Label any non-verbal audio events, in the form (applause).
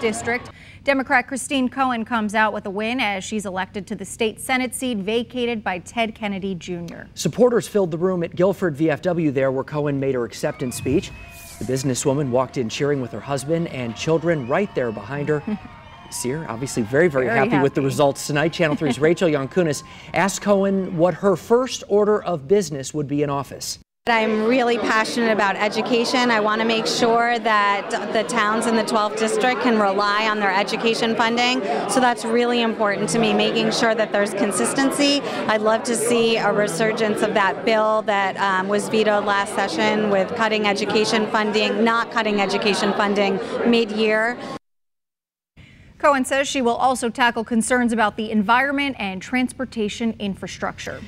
District. Democrat Christine Cohen comes out with a win as she's elected to the state Senate seat vacated by Ted Kennedy Jr. Supporters filled the room at Guilford VFW there where Cohen made her acceptance speech. The businesswoman walked in cheering with her husband and children right there behind her. (laughs) Sear, obviously very, very, Very happy, with the results tonight. Channel 3's (laughs) Rachel Yankunis asked Cohen what her first order of business would be in office. I'm really passionate about education. I want to make sure that the towns in the 12th district can rely on their education funding. So that's really important to me, making sure that there's consistency. I'd love to see a resurgence of that bill that um, was vetoed last session with cutting education funding, not cutting education funding mid year. Cohen says she will also tackle concerns about the environment and transportation infrastructure.